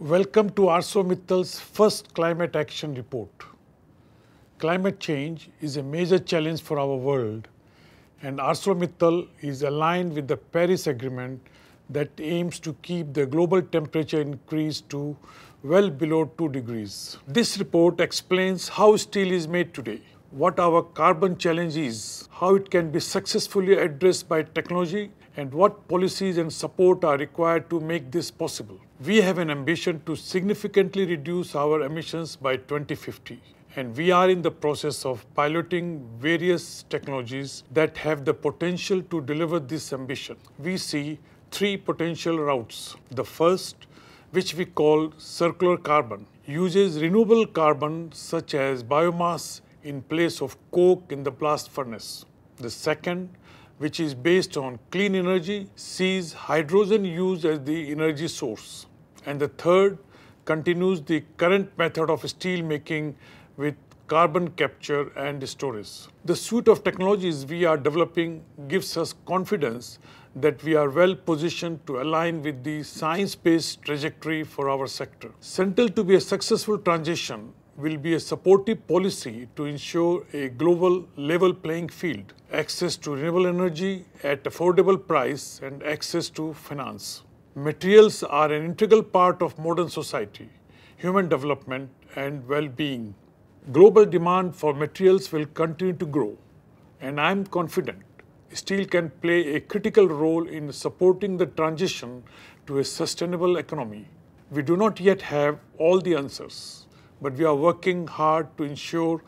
Welcome to ArcelorMittal's first climate action report. Climate change is a major challenge for our world, and ArcelorMittal is aligned with the Paris Agreement that aims to keep the global temperature increase to well below 2 degrees. This report explains how steel is made today, what our carbon challenge is, how it can be successfully addressed by technology, and what policies and support are required to make this possible. We have an ambition to significantly reduce our emissions by 2050 and we are in the process of piloting various technologies that have the potential to deliver this ambition. We see three potential routes. The first, which we call circular carbon, uses renewable carbon such as biomass in place of coke in the blast furnace. The second, which is based on clean energy, sees hydrogen used as the energy source. And the third continues the current method of steel making with carbon capture and storage. The suite of technologies we are developing gives us confidence that we are well positioned to align with the science-based trajectory for our sector. Central to be a successful transition will be a supportive policy to ensure a global level playing field, access to renewable energy at affordable price and access to finance. Materials are an integral part of modern society, human development and well-being. Global demand for materials will continue to grow and I am confident steel can play a critical role in supporting the transition to a sustainable economy. We do not yet have all the answers but we are working hard to ensure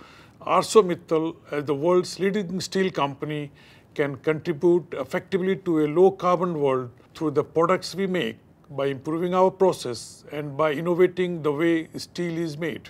ArcelorMittal, as the world's leading steel company, can contribute effectively to a low carbon world through the products we make by improving our process and by innovating the way steel is made.